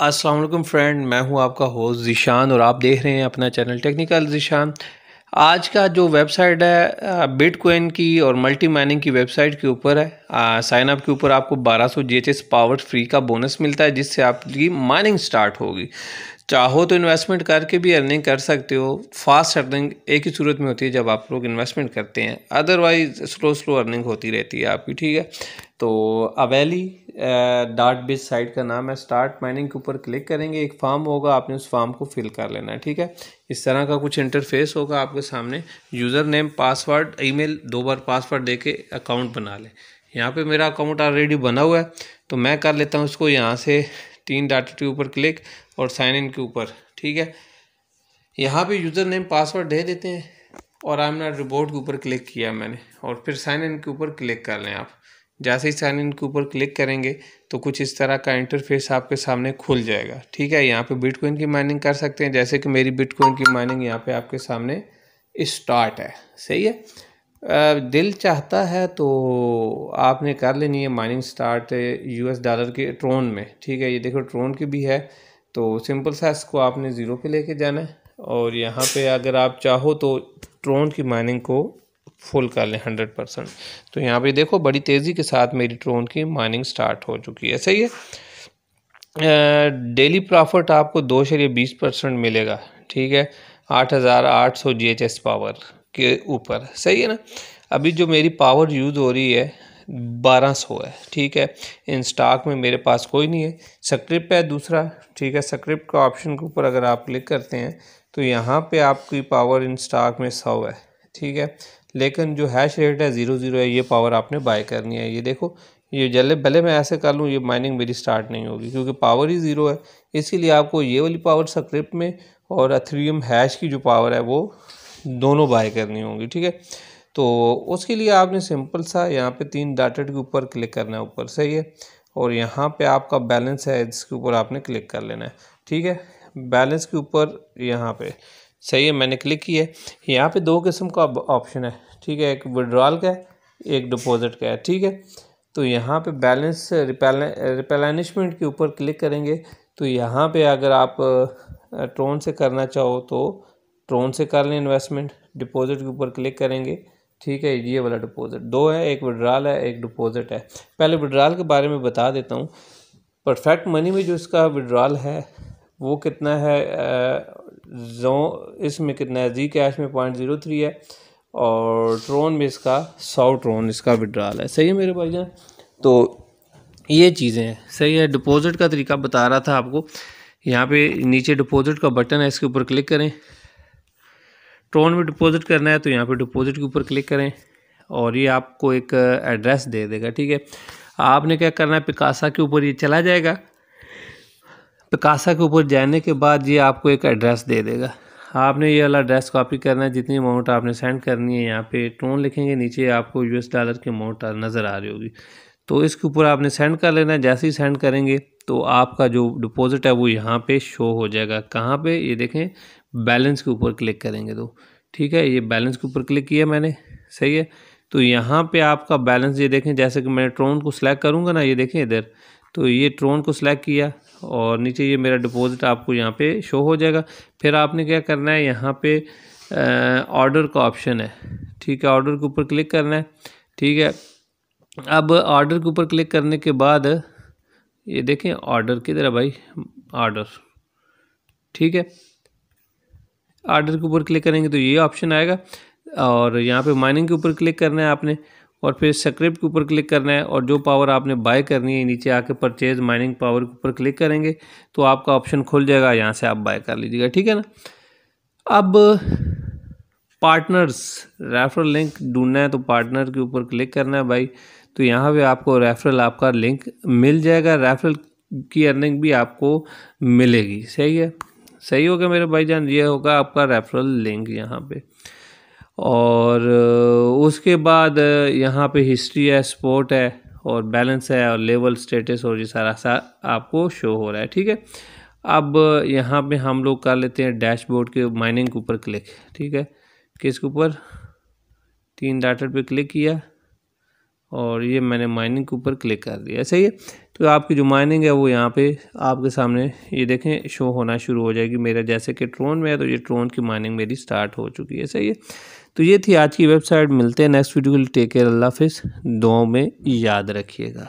Aslam friend, मैं हूँ आपका होस्ट ज़ीशान और आप देख रहे हैं अपना चैनल टेक्निकल ज़ीशान। आज का जो वेबसाइट है बिटकॉइन की और मल्टी माइनिंग की वेबसाइट के ऊपर है। साइन अप के ऊपर आपको 1200 सौ जी पावर फ्री का बोनस मिलता है, जिससे आपकी माइनिंग स्टार्ट होगी। चाहो तो इन्वेस्टमेंट करके भी अर्निंग कर सकते हो। फास्ट अर्निंग एक ही सूरत में होती है जब आप लोग इन्वेस्टमेंट करते हैं। अदरवाइज़ स्लो स्लो अर्निंग होती रहती है आपकी, ठीक है? तो अवेली डॉट बिज साइट का नाम है। स्टार्ट माइनिंग के ऊपर क्लिक करेंगे, एक फॉर्म होगा, आपने उस फॉर्म को फिल कर लेना है, ठीक है? इस तरह का कुछ इंटरफेस होगा आपके सामने। यूज़र नेम पासवर्ड ईमेल दो बार पासवर्ड दे के अकाउंट बना लें। यहाँ पे मेरा अकाउंट ऑलरेडी बना हुआ है तो मैं कर लेता हूँ उसको यहाँ से तीन डाटा के ऊपर क्लिक और साइन इन के ऊपर, ठीक है? यहाँ पे यूज़र नेम पासवर्ड दे देते हैं और आई एम नॉट रिपोर्ट के ऊपर क्लिक किया मैंने और फिर साइन इन के ऊपर क्लिक कर लें आप। जैसे ही साइन इन के ऊपर क्लिक करेंगे तो कुछ इस तरह का इंटरफेस आपके सामने खुल जाएगा। ठीक है, यहाँ पे बिटकॉइन की माइनिंग कर सकते हैं। जैसे कि मेरी बिटकॉइन की माइनिंग यहाँ पे आपके सामने स्टार्ट है। सही है? दिल चाहता है तो आपने कर लेनी है माइनिंग स्टार्ट यूएस डॉलर के ट्रोन में। ठीक है, ये देखो ट्रोन की भी है तो सिंपल सा इसको आपने ज़ीरो पे लेके जाना है। और यहाँ पे अगर आप चाहो तो ट्रोन की माइनिंग को फुल कर लें हंड्रेड परसेंट। तो यहाँ पे देखो, बड़ी तेज़ी के साथ मेरी ट्रोन की माइनिंग स्टार्ट हो चुकी है। सही है? डेली प्रॉफिट आपको दो शरीय बीस परसेंट मिलेगा, ठीक है? आठ हज़ार आठ सौ जी एच एस पावर के ऊपर। सही है ना? अभी जो मेरी पावर यूज़ हो रही है, बारह सौ है, ठीक है? इन स्टॉक में मेरे पास कोई नहीं है। स्क्रिप्ट है दूसरा, ठीक है? स्क्रिप्ट का ऑप्शन के ऊपर अगर आप क्लिक करते हैं तो यहाँ पे आपकी पावर इन स्टॉक में सौ है, ठीक है? लेकिन जो हैश रेट है ज़ीरो ज़ीरो है, ये पावर आपने बाय करनी है। ये देखो, ये जल्ले भले मैं ऐसे कर लूँ, ये माइनिंग मेरी स्टार्ट नहीं होगी, क्योंकि पावर ही ज़ीरो है। इसीलिए आपको ये वाली पावर स्क्रिप्ट में और अथरीम हैश की जो पावर है, वो दोनों बाय करनी होंगी, ठीक है? तो उसके लिए आपने सिंपल सा यहाँ पे तीन डाटेड के ऊपर क्लिक करना है, ऊपर सही है और यहाँ पे आपका बैलेंस है इसके ऊपर आपने क्लिक कर लेना है, ठीक है? बैलेंस के ऊपर यहाँ पे। सही है, मैंने क्लिक किया है। यहाँ पे दो किस्म का ऑप्शन है, ठीक है, एक विड्रॉल का है, एक डिपॉजिट का है, ठीक है? तो यहाँ पे बैलेंस रिपेलानिशमेंट के ऊपर क्लिक करेंगे। तो यहाँ पे अगर आप ट्रोन से करना चाहो तो ट्रोन से कर लें इन्वेस्टमेंट डिपॉजिट के ऊपर क्लिक करेंगे, ठीक है? ये वाला डिपॉजिट दो है, एक विड्रॉल है, एक डिपॉजिट है। पहले विड्रॉल के बारे में बता देता हूँ। परफेक्ट मनी में जो इसका विड्रॉल है, वो कितना है जो, इसमें कितना है? जी कैश में पॉइंट ज़ीरो थ्री है और ट्रोन में इसका सौ ट्रोन इसका विड्रॉल है। सही है मेरे भाई जान तो ये चीज़ें हैं। सही है डिपॉजिट का तरीका बता रहा था आपको। यहाँ पे नीचे डिपॉजिट का बटन है, इसके ऊपर क्लिक करें। ट्रोन में डिपॉजिट करना है तो यहाँ पे डिपॉजिट के ऊपर क्लिक करें और ये आपको एक एड्रेस दे देगा, ठीक है? आपने क्या करना है पिकासा के ऊपर ये चला जाएगा। पिकासा के ऊपर जाने के बाद ये आपको एक एड्रेस दे देगा। आपने ये वाला एड्रेस कॉपी करना है, जितनी अमाउंट आपने सेंड करनी है, यहाँ पे टोन लिखेंगे, नीचे आपको यूएस डॉलर की अमाउंट नज़र आ रही होगी। तो इसके ऊपर आपने सेंड कर लेना है, जैसे ही सेंड करेंगे तो आपका जो डिपॉजिट है वो यहाँ पे शो हो जाएगा। कहाँ पे? ये देखें बैलेंस के ऊपर क्लिक करेंगे तो। ठीक है, ये बैलेंस के ऊपर क्लिक किया मैंने, सही है? तो यहाँ पे आपका बैलेंस ये देखें, जैसे कि मैं ट्रोन को सिलेक्ट करूँगा ना, ये देखें इधर। तो ये ट्रोन को सिलेक्ट किया और नीचे ये मेरा डिपॉजिट आपको यहाँ पे शो हो जाएगा। फिर आपने क्या करना है? यहाँ पे ऑर्डर का ऑप्शन है। ठीक है ऑर्डर के ऊपर क्लिक करना है। ठीक है, अब ऑर्डर के ऊपर क्लिक करने के बाद, ये देखें ऑर्डर किधर है भाई? ऑर्डर ठीक है ऑर्डर के ऊपर क्लिक करेंगे तो ये ऑप्शन आएगा। और यहाँ पे माइनिंग के ऊपर क्लिक करना है आपने। और फिर स्क्रिप्ट के ऊपर क्लिक करना है और जो पावर आपने बाय करनी है नीचे आके परचेज माइनिंग पावर के ऊपर क्लिक करेंगे तो आपका ऑप्शन खुल जाएगा, यहाँ से आप बाय कर लीजिएगा, ठीक है ना? अब पार्टनर्स रेफरल लिंक ढूंढना है तो पार्टनर के ऊपर क्लिक करना है भाई तो यहाँ पे आपको रेफरल आपका लिंक मिल जाएगा रेफरल की अर्निंग भी आपको मिलेगी, सही है? सही होगा मेरे भाईजान, ये होगा आपका रेफरल लिंक यहाँ पे। और उसके बाद यहाँ पे हिस्ट्री है स्पोर्ट है और बैलेंस है और लेवल स्टेटस और ये सारा सा आपको शो हो रहा है, ठीक है? अब, यहाँ पे हम लोग कर लेते हैं डैशबोर्ड के माइनिंग के ऊपर क्लिक ठीक है? किसके ऊपर? तीन डाटर पे क्लिक किया। और ये मैंने माइनिंग के ऊपर क्लिक कर दिया। सही है तो आपकी जो माइनिंग है वो यहाँ पे आपके सामने ये देखें शो होना शुरू हो जाएगी। मेरा जैसे कि ट्रोन में है तो ये ट्रोन की माइनिंग मेरी स्टार्ट हो चुकी है। सही है तो ये थी आज की वेबसाइट मिलते हैं नेक्स्ट वीडियो के लिए। टेक केयर अल्लाह हाफिज़। दो में याद रखिएगा।